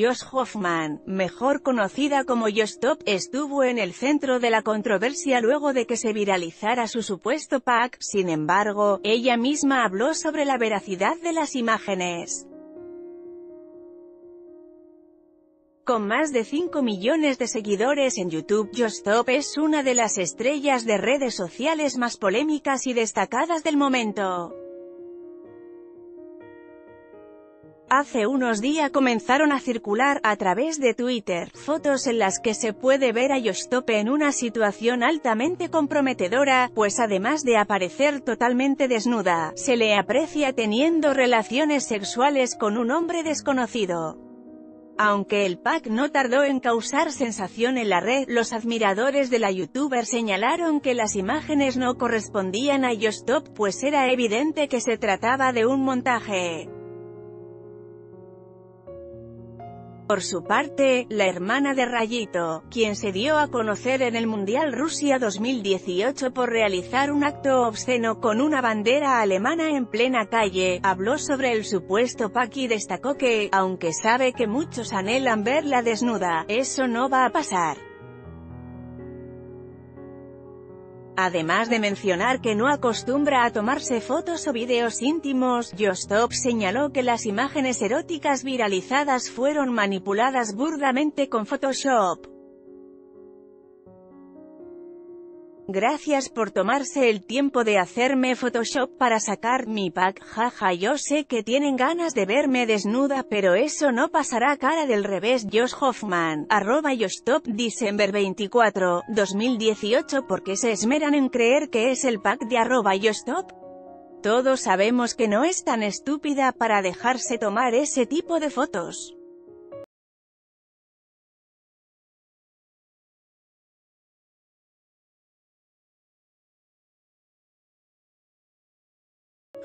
Josh Hoffman, mejor conocida como Josh Top, estuvo en el centro de la controversia luego de que se viralizara su supuesto pack, sin embargo, ella misma habló sobre la veracidad de las imágenes. Con más de 5 millones de seguidores en YouTube, Josh Top es una de las estrellas de redes sociales más polémicas y destacadas del momento. Hace unos días comenzaron a circular, a través de Twitter, fotos en las que se puede ver a Yostop en una situación altamente comprometedora, pues además de aparecer totalmente desnuda, se le aprecia teniendo relaciones sexuales con un hombre desconocido. Aunque el pack no tardó en causar sensación en la red, los admiradores de la youtuber señalaron que las imágenes no correspondían a Yostop pues era evidente que se trataba de un montaje. Por su parte, la hermana de Rayito, quien se dio a conocer en el Mundial Rusia 2018 por realizar un acto obsceno con una bandera alemana en plena calle, habló sobre el supuesto pack y destacó que, aunque sabe que muchos anhelan verla desnuda, eso no va a pasar. Además de mencionar que no acostumbra a tomarse fotos o videos íntimos, Jostop señaló que las imágenes eróticas viralizadas fueron manipuladas burdamente con Photoshop. Gracias por tomarse el tiempo de hacerme Photoshop para sacar mi pack, jaja yo sé que tienen ganas de verme desnuda pero eso no pasará cara del revés Josh Hoffman, arroba Yostop December 24, 2018 porque se esmeran en creer que es el pack de arroba Yostop? Todos sabemos que no es tan estúpida para dejarse tomar ese tipo de fotos.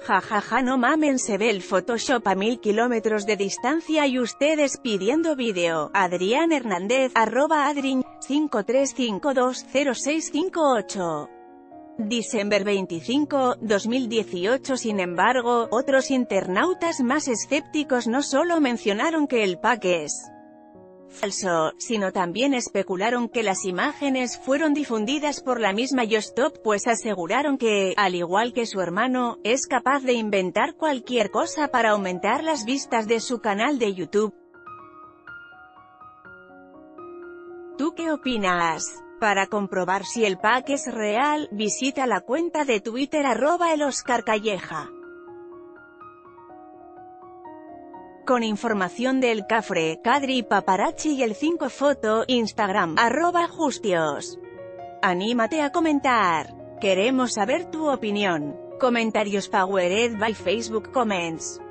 Jajaja ja, ja, no mamen se ve el Photoshop a mil kilómetros de distancia y ustedes pidiendo vídeo. Adrián Hernández, arroba adriñ, 53520658. Diciembre 25, 2018 Sin embargo, otros internautas más escépticos no solo mencionaron que el pack es falso, sino también especularon que las imágenes fueron difundidas por la misma Yostop pues aseguraron que, al igual que su hermano, es capaz de inventar cualquier cosa para aumentar las vistas de su canal de YouTube. ¿Tú qué opinas? Para comprobar si el pack es real, visita la cuenta de Twitter arroba el Con información del Cafre, Cadri Paparazzi y el 5 Foto, Instagram, arroba Justios. Anímate a comentar. Queremos saber tu opinión. Comentarios Powered by Facebook Comments.